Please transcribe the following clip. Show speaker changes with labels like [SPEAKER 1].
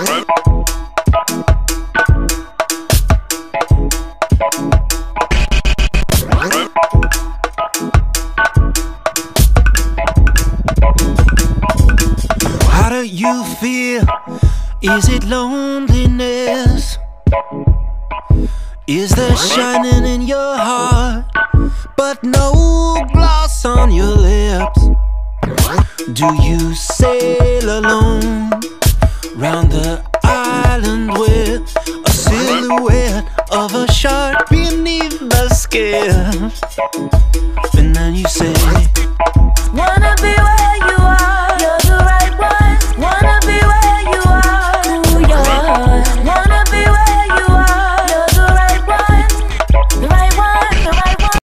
[SPEAKER 1] How do you feel? Is it loneliness? Is there shining in your heart, but no gloss on your lips? Do you sail alone silhouette of a shark beneath the scale? And then you say.